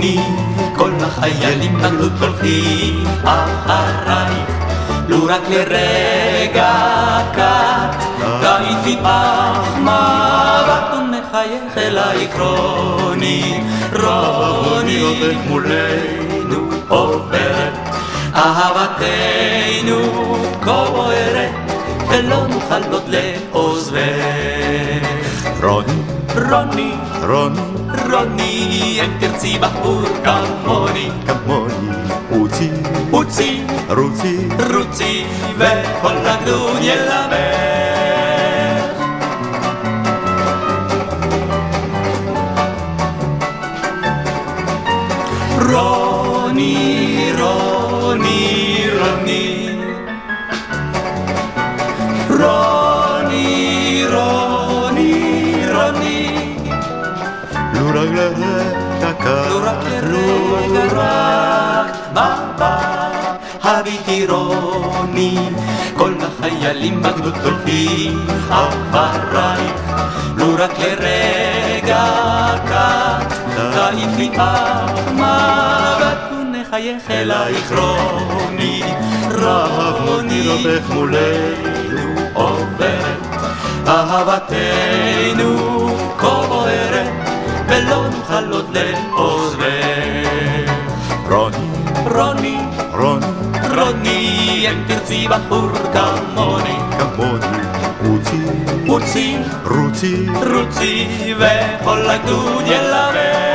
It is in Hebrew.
רוני, כל החיילים בגדוד הולכים אחרייך, לו רק לרגע קט, תעיפי פח מבט ומחייך אלייך רוני, רוני, מולנו עוברת, אהבתנו כה Ronny, Ronny è in terziba pur cammoni, cammoni, uzi, uzi, ruzi, ruzi, ve con la grugna e la vera. Ronny, Ronny, Ronny, לו רק קט, לו רק לרגע רק מבט, הביטי רוני, כל החיילים בגדוד הולכים אחרייך, לו רק לרגע קט, תעיפי אף מבט ונחייך אלייך רוני, רוני, לראותך מולנו עוברת, אהבתנו Ronny, Ronny, Ronny e il terzi vapur camone, camone, Uzi, Uzi, ruzi, ruzi, ve con la cuglia la vera.